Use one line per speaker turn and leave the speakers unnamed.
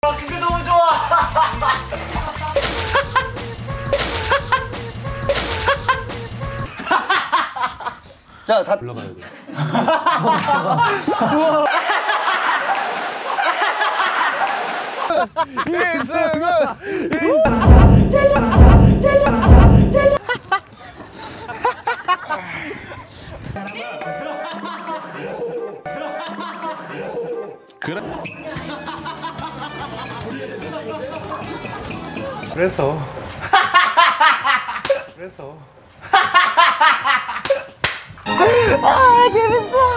아 근데 너무 좋아.
자, 다
올라가야 돼.
그래 서. 그래서.
아 재밌어